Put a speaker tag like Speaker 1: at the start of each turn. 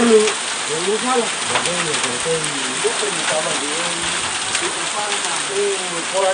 Speaker 1: Ndio sala. Ndio ndio kama ndio. Por